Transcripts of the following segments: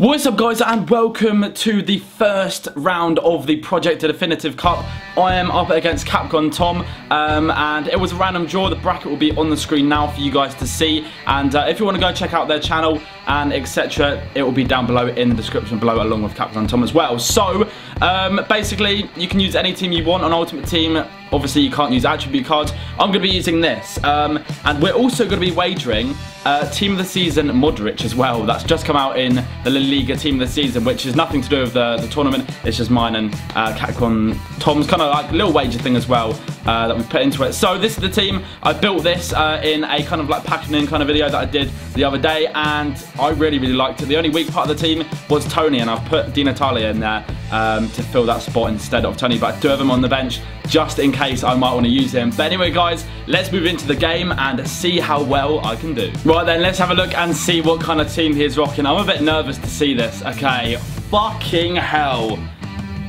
What's up guys and welcome to the first round of the Project Definitive Cup. I am up against Capgun Tom um, and it was a random draw. The bracket will be on the screen now for you guys to see and uh, if you want to go check out their channel and etc it will be down below in the description below along with Capgun Tom as well. So um, basically you can use any team you want on Ultimate Team. Obviously you can't use attribute cards. I'm going to be using this um, and we're also going to be wagering uh, Team of the Season Modric as well. That's just come out in the La Liga Team of the Season, which is nothing to do with the, the tournament. It's just mine and uh, Capgun Tom's kind of like little wager thing as well uh, that we put into it. So this is the team. I built this uh, in a kind of like packing in kind of video that I did the other day, and I really, really liked it. The only weak part of the team was Toni, and I've put Di Natale in there um, to fill that spot instead of Toni, but I do have him on the bench just in case I might want to use him. But anyway, guys, let's move into the game and see how well I can do. Right then, let's have a look and see what kind of team he is rocking. I'm a bit nervous to see this. Okay, fucking hell.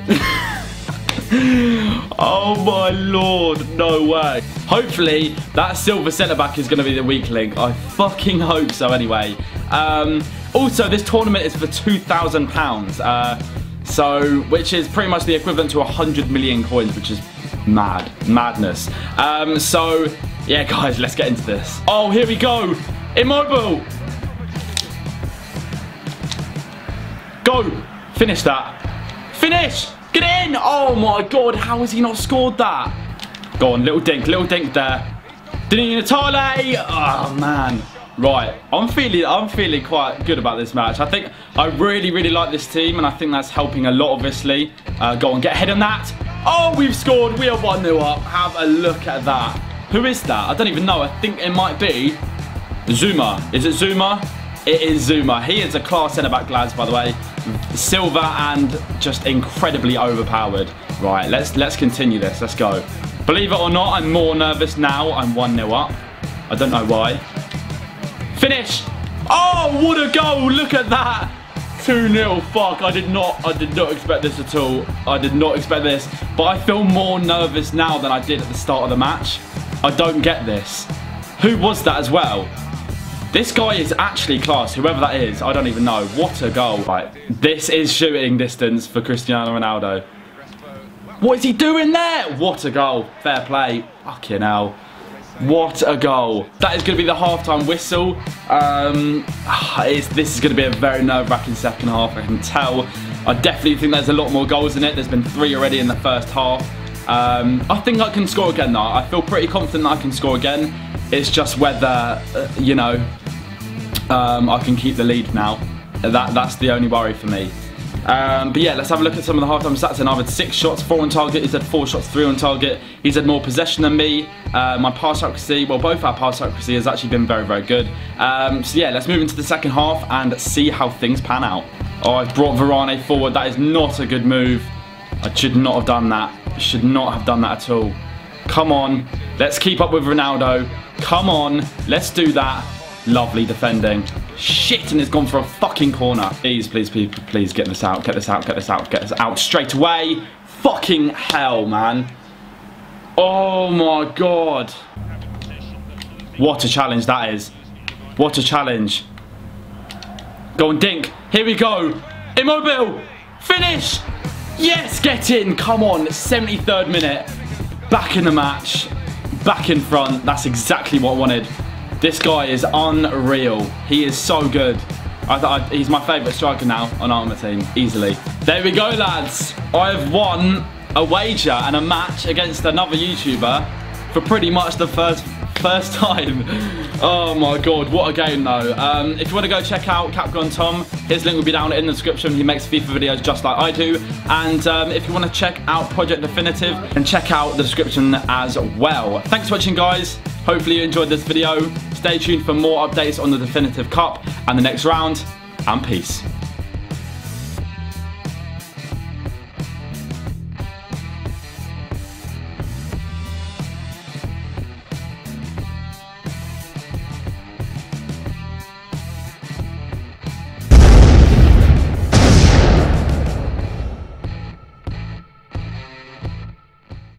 oh my lord, no way. Hopefully, that silver centre back is going to be the weak link. I fucking hope so anyway. Um, also, this tournament is for £2,000. Uh, so, which is pretty much the equivalent to 100 million coins, which is mad, madness. Um, so, yeah, guys, let's get into this. Oh, here we go. Immobile. Go. Finish that. Finish. Get in. Oh, my God. How has he not scored that? Go on, little dink, little dink there. Di Natale. Oh, man. Right, I'm feeling I'm feeling quite good about this match. I think I really, really like this team, and I think that's helping a lot, obviously. Uh, go on, get ahead on that. Oh, we've scored. We are 1-0 up. Have a look at that. Who is that? I don't even know. I think it might be Zouma. Is it Zouma? It is Zouma. He is a class centre-back, lads, by the way. Silver and just incredibly overpowered. Right, let's let's continue this. Let's go. Believe it or not, I'm more nervous now. I'm 1-0 up. I don't know why. Finish. Oh, what a goal. Look at that. 2-0. Fuck, I did not I did not expect this at all. I did not expect this. But I feel more nervous now than I did at the start of the match. I don't get this. Who was that as well? This guy is actually class, whoever that is. I don't even know. What a goal. Right, this is shooting distance for Cristiano Ronaldo. What is he doing there? What a goal. Fair play. Fucking hell. What a goal. That is going to be the halftime whistle. Um, this is going to be a very nerve-wracking second half, I can tell. I definitely think there's a lot more goals in it. There's been three already in the first half. Um, I think I can score again though. I feel pretty confident that I can score again. It's just whether, uh, you know, um, I can keep the lead now. That, that's the only worry for me. Um, but yeah, let's have a look at some of the halftime stats. And I've had six shots, four on target. He's had four shots, three on target. He's had more possession than me. Uh, my pass accuracy, well, both our pass accuracy has actually been very, very good. Um, so yeah, let's move into the second half and see how things pan out. Oh, I've brought Varane forward. That is not a good move. I should not have done that. Should not have done that at all. Come on. Let's keep up with Ronaldo. Come on. Let's do that. Lovely defending. Shit, and it's gone for a fucking corner. Please, please, please, please get this out, get this out, get this out, get this out straight away. Fucking hell, man. Oh my god. What a challenge that is. What a challenge. Go on, Dink. Here we go. Immobile. Finish. Yes, get in. Come on. 73rd minute. Back in the match. Back in front. That's exactly what I wanted. This guy is unreal. He is so good. I thought he's my favourite striker now on Ultimate Team, easily. There we go, lads. I've won a wager and a match against another YouTuber for pretty much the first first time. Oh my god, what a game though. Um, if you want to go check out Capgun Tom, his link will be down in the description. He makes FIFA videos just like I do. And um, if you want to check out Project Definitive, then check out the description as well. Thanks for watching guys. Hopefully you enjoyed this video. Stay tuned for more updates on the Definitive Cup and the next round, and peace.